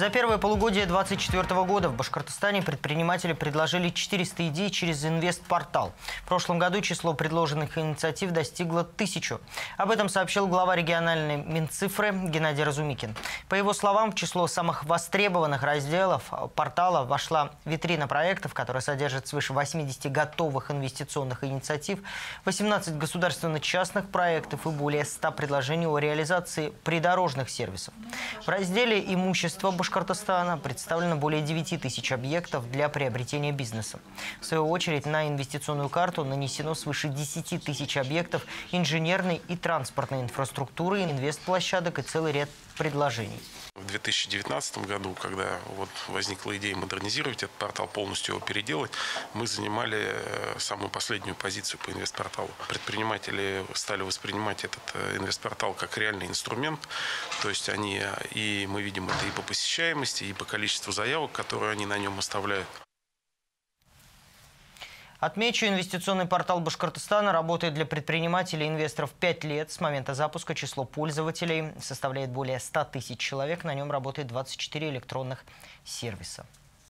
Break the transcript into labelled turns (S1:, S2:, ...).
S1: За первое полугодие 2024 года в Башкортостане предприниматели предложили 400 идей через инвестпортал. В прошлом году число предложенных инициатив достигло тысячу. Об этом сообщил глава региональной Минцифры Геннадий Разумикин. По его словам, в число самых востребованных разделов портала вошла витрина проектов, которая содержит свыше 80 готовых инвестиционных инициатив, 18 государственно-частных проектов и более 100 предложений о реализации придорожных сервисов. В разделе «Имущество Башкортостана» Башкортостана представлено более 9 тысяч объектов для приобретения бизнеса. В свою очередь на инвестиционную карту нанесено свыше 10 тысяч объектов инженерной и транспортной инфраструктуры, инвестплощадок и целый ряд предложений.
S2: В 2019 году, когда вот возникла идея модернизировать этот портал, полностью его переделать, мы занимали э, самую последнюю позицию по инвестпорталу. Предприниматели стали воспринимать этот э, инвестпортал как реальный инструмент. То есть они, и мы видим это и по посещаемости, и по количеству заявок, которые они на нем оставляют.
S1: Отмечу, инвестиционный портал Башкортостана работает для предпринимателей и инвесторов 5 лет. С момента запуска число пользователей составляет более 100 тысяч человек. На нем работает 24 электронных сервиса.